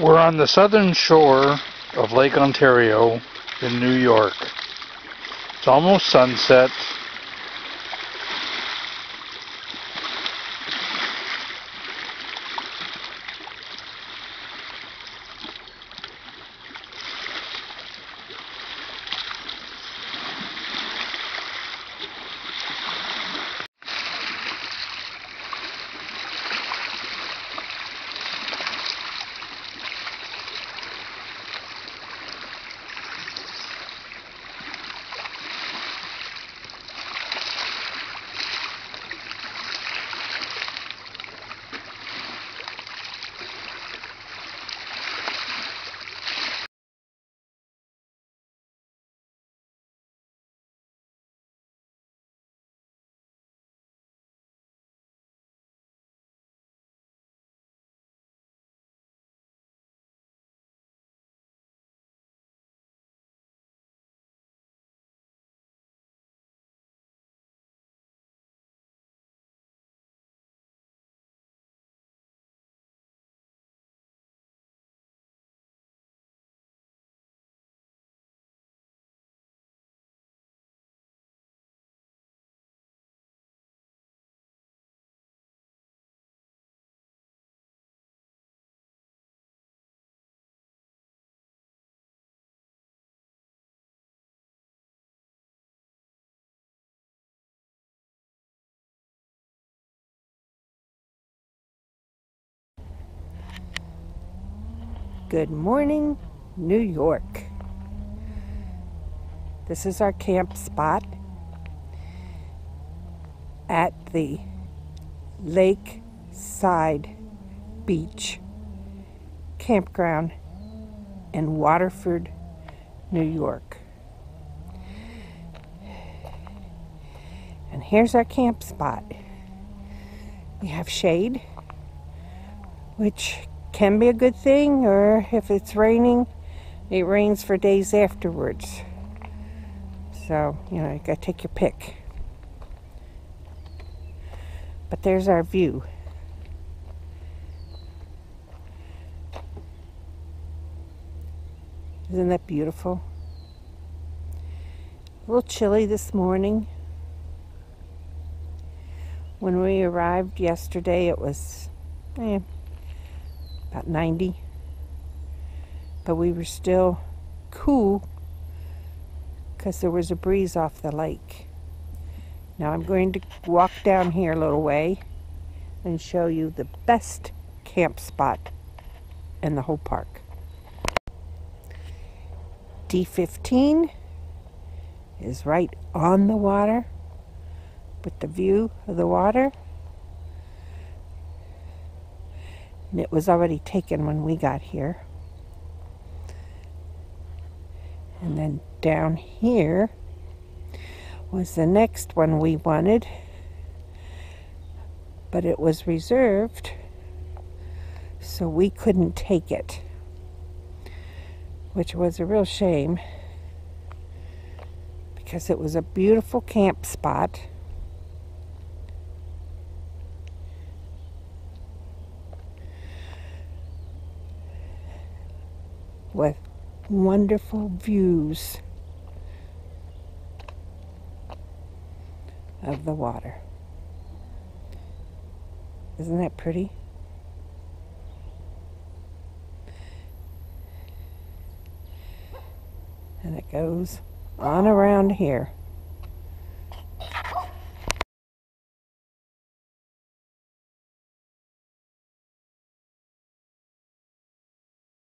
We're on the southern shore of Lake Ontario in New York. It's almost sunset. Good morning, New York. This is our camp spot at the Lakeside Beach Campground in Waterport, New York. And here's our camp spot. We have shade, which can be a good thing, or if it's raining, it rains for days afterwards. So, you know, you gotta take your pick. But there's our view. Isn't that beautiful? A little chilly this morning. When we arrived yesterday, it was eh, about 90. But we were still cool because there was a breeze off the lake. Now I'm going to walk down here a little way and show you the best camp spot in the whole park. D15 is right on the water with the view of the water. And it was already taken when we got here. And then down here was the next one we wanted, but it was reserved, so we couldn't take it, which was a real shame because it was a beautiful camp spot. With wonderful views of the water. Isn't that pretty? And it goes on around here.